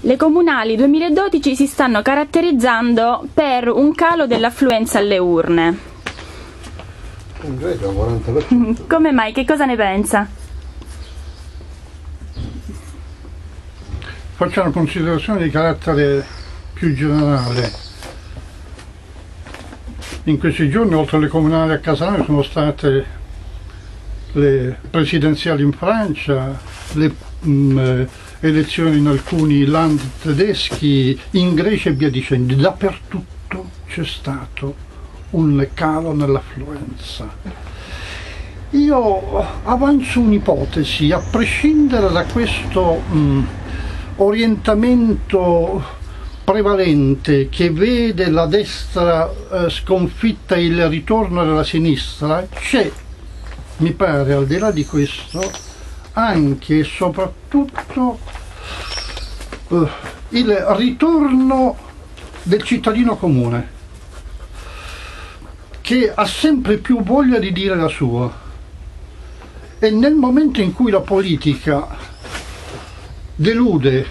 Le comunali 2012 si stanno caratterizzando per un calo dell'affluenza alle urne. In Grecia al 40%. Come mai? Che cosa ne pensa? Faccio una considerazione di carattere più generale. In questi giorni, oltre alle comunali a Casanare, sono state le presidenziali in Francia, le mh, eh, elezioni in alcuni land tedeschi, in Grecia e via dicendo. Dappertutto c'è stato un calo nell'affluenza. Io avanzo un'ipotesi, a prescindere da questo mh, orientamento prevalente che vede la destra eh, sconfitta e il ritorno della sinistra, c'è, mi pare, al di là di questo, anche e soprattutto eh, il ritorno del cittadino comune, che ha sempre più voglia di dire la sua. E nel momento in cui la politica delude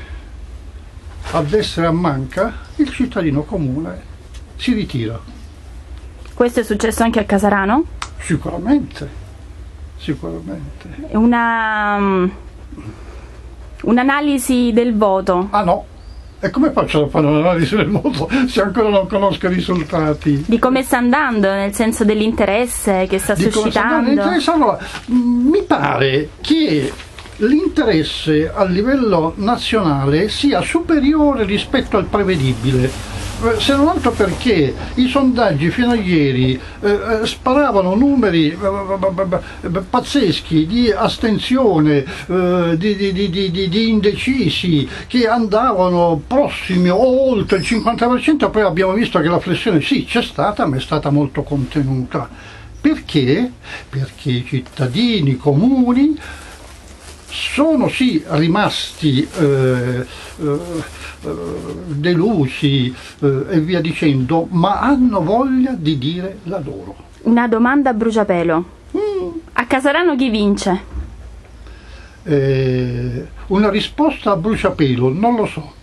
a destra e a manca, il cittadino comune si ritira. Questo è successo anche a Casarano? Sicuramente, sicuramente. Una, mm, un'analisi del voto. Ah no, e come faccio a fare un'analisi del voto se ancora non conosco i risultati? Di come sta andando, nel senso dell'interesse che sta Di sta suscitando. l'interesse? Allora, mh, mi pare che l'interesse a livello nazionale sia superiore rispetto al prevedibile. Eh, Se non altro perché i sondaggi fino a ieri eh, eh, sparavano numeri eh, pazzeschi di astensione, eh, di- di- di- di indecisi che andavano prossimi o oltre il 50%, poi abbiamo visto che la flessione sì c'è stata, ma è stata molto contenuta. Perché? Perché i cittadini comuni sono sì rimasti eh, eh, eh, delusi eh, e via dicendo, ma hanno voglia di dire la loro. Una domanda a bruciapelo. A Casarano chi vince? Eh, una risposta a bruciapelo, non lo so.